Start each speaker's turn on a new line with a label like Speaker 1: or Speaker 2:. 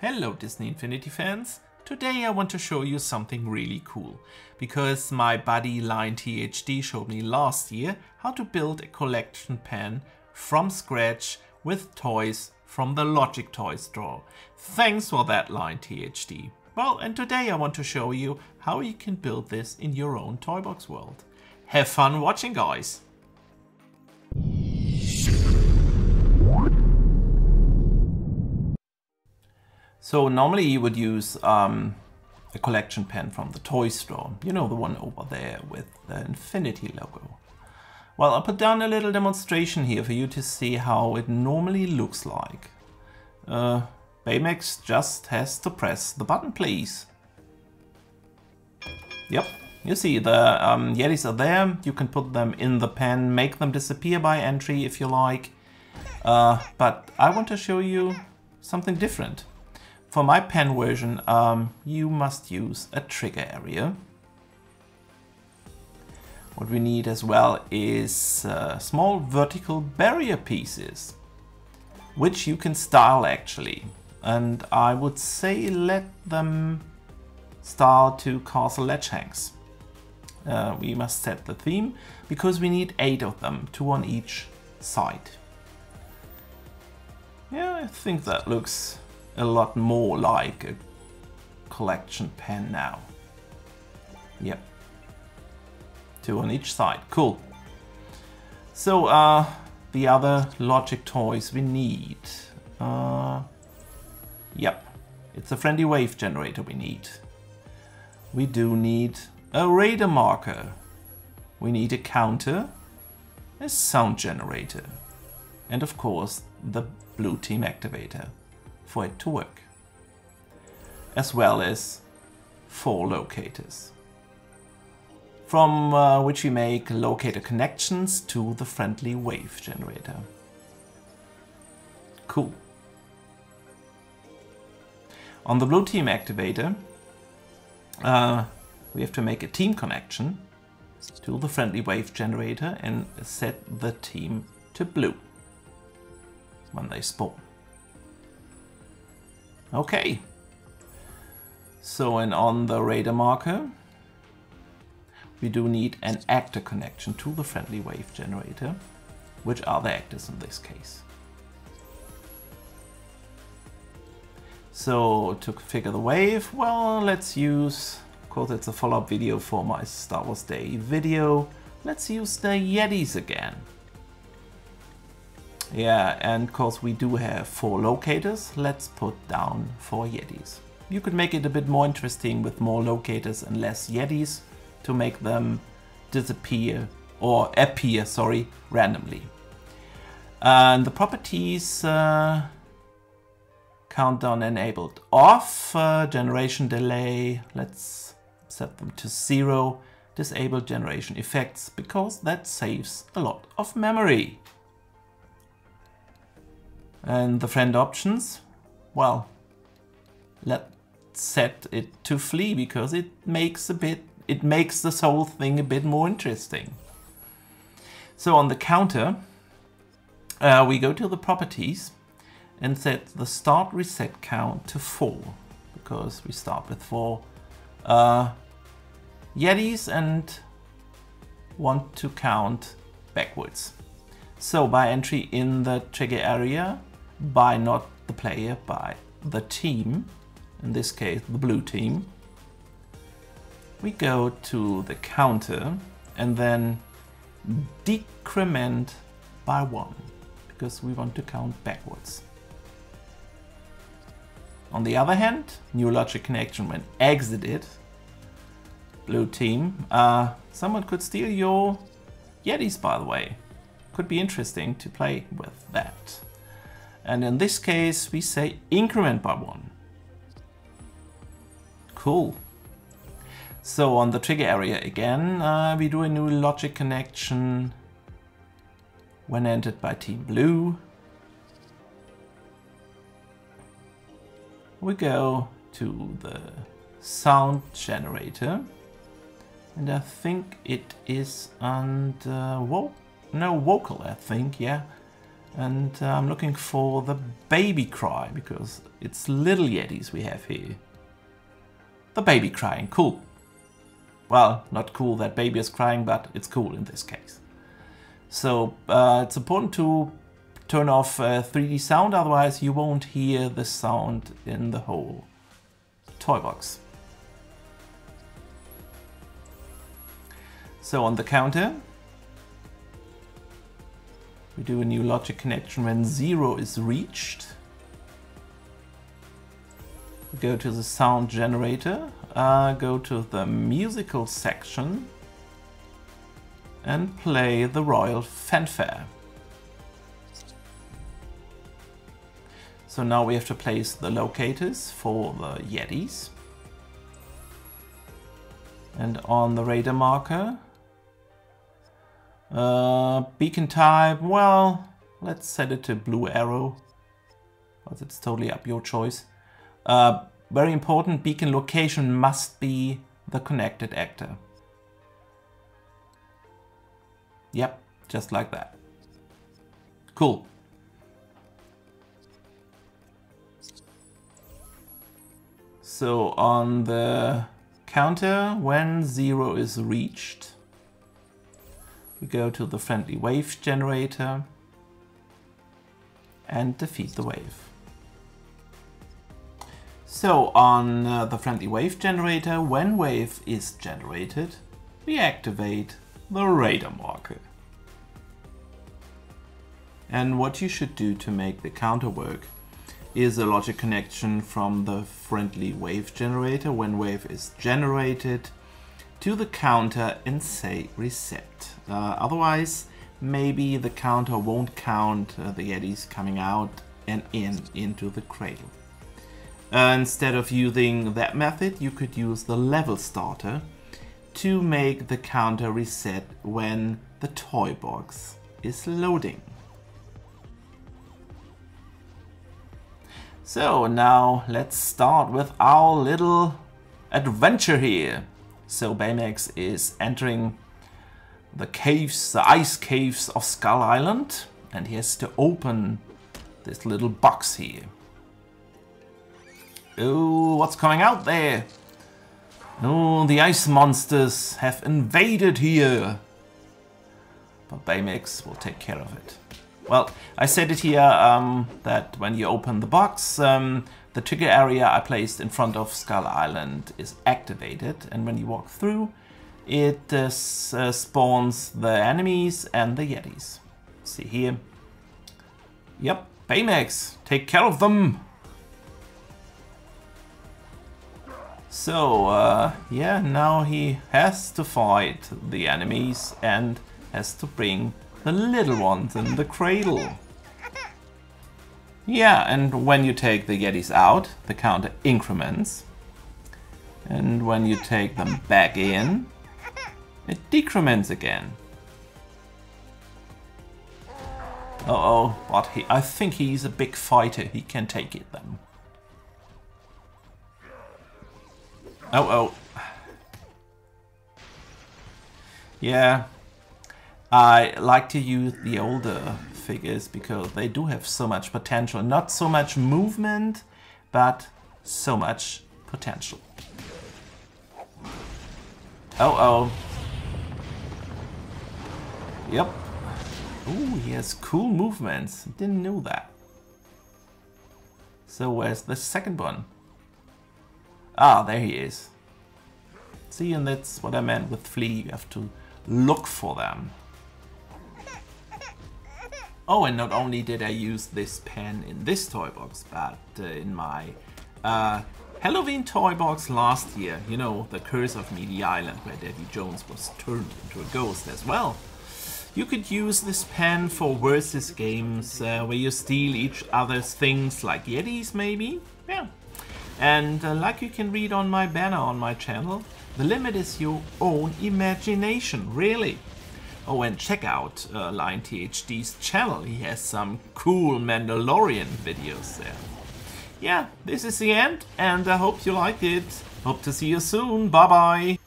Speaker 1: Hello Disney Infinity fans! Today I want to show you something really cool, because my buddy Lion THD showed me last year how to build a collection pen from scratch with toys from the Logic Toy Store. Thanks for that Lion THD. Well, and today I want to show you how you can build this in your own Toybox world. Have fun watching guys! So normally you would use um, a collection pen from the toy store. You know, the one over there with the Infinity logo. Well, I'll put down a little demonstration here for you to see how it normally looks like. Uh, Baymax just has to press the button, please. Yep, you see the um, Yetis are there. You can put them in the pen, make them disappear by entry if you like. Uh, but I want to show you something different. For my pen version, um, you must use a trigger area. What we need as well is uh, small vertical barrier pieces, which you can style actually. And I would say let them style to castle ledge hangs. Uh, we must set the theme because we need eight of them, two on each side. Yeah, I think that looks a lot more like a collection pen now. Yep. Two on each side. Cool. So, uh, the other logic toys we need. Uh, yep. It's a friendly wave generator we need. We do need a radar marker. We need a counter, a sound generator, and of course the blue team activator for it to work, as well as four locators, from uh, which we make locator connections to the friendly wave generator. Cool. On the blue team activator, uh, we have to make a team connection to the friendly wave generator and set the team to blue when they spawn. Okay. So, and on the radar marker, we do need an actor connection to the friendly wave generator, which are the actors in this case. So to configure the wave, well, let's use, of course it's a follow-up video for my Star Wars Day video, let's use the Yetis again. Yeah, and of course we do have four locators. Let's put down four Yetis. You could make it a bit more interesting with more locators and less Yetis to make them disappear or appear, sorry, randomly. And the properties uh, countdown enabled off, uh, generation delay, let's set them to zero, disable generation effects because that saves a lot of memory. And the friend options, well, let's set it to flee because it makes a bit, it makes this whole thing a bit more interesting. So on the counter, uh, we go to the properties and set the start reset count to four because we start with four uh, Yetis and want to count backwards. So by entry in the trigger area, by not the player, by the team, in this case the blue team, we go to the counter and then decrement by one because we want to count backwards. On the other hand, new logic connection when exited, blue team, uh, someone could steal your Yetis by the way. Could be interesting to play with that. And in this case, we say increment by one. Cool. So on the trigger area again, uh, we do a new logic connection when entered by Team Blue. We go to the sound generator and I think it is under, no, vocal I think, yeah. And uh, I'm looking for the baby cry because it's little Yetis we have here. The baby crying, cool. Well, not cool that baby is crying, but it's cool in this case. So uh, it's important to turn off uh, 3D sound, otherwise you won't hear the sound in the whole toy box. So on the counter, we do a new logic connection when zero is reached. Go to the sound generator, uh, go to the musical section and play the Royal Fanfare. So now we have to place the locators for the Yetis. And on the radar marker, uh, beacon type, well, let's set it to blue arrow. But it's totally up your choice. Uh, very important, beacon location must be the connected actor. Yep, just like that. Cool. So on the counter, when zero is reached, we go to the friendly wave generator and defeat the wave. So on uh, the friendly wave generator, when wave is generated, we activate the radar marker. And what you should do to make the counter work is a logic connection from the friendly wave generator when wave is generated to the counter and say reset. Uh, otherwise, maybe the counter won't count uh, the Yetis coming out and in into the cradle. Uh, instead of using that method, you could use the level starter to make the counter reset when the toy box is loading. So now let's start with our little adventure here. So Baymax is entering the caves, the ice caves of Skull Island and he has to open this little box here. Oh, what's coming out there? Oh, the ice monsters have invaded here. But Baymax will take care of it. Well, I said it here um, that when you open the box, um, the trigger area I placed in front of Skull Island is activated and when you walk through it uh, uh, spawns the enemies and the Yetis. See here. Yep, Baymax, take care of them! So, uh, yeah, now he has to fight the enemies and has to bring the little ones in the cradle. Yeah, and when you take the Yetis out, the counter increments. And when you take them back in, it decrements again. Uh oh, but he, I think he's a big fighter, he can take it then. Oh oh. Yeah, I like to use the older figures because they do have so much potential. Not so much movement, but so much potential. Oh oh. Yep. Ooh, he has cool movements. Didn't know that. So where's the second one? Ah, there he is. See, and that's what I meant with Flee. You have to look for them. Oh, and not only did I use this pen in this toy box, but uh, in my uh, Halloween toy box last year, you know, The Curse of Mealy Island, where Davy Jones was turned into a ghost as well. You could use this pen for versus games uh, where you steal each other's things, like Yetis maybe? Yeah. And uh, like you can read on my banner on my channel, the limit is your own imagination, really. Oh, and check out uh, THD's channel. He has some cool Mandalorian videos there. Yeah, this is the end, and I hope you liked it. Hope to see you soon. Bye-bye.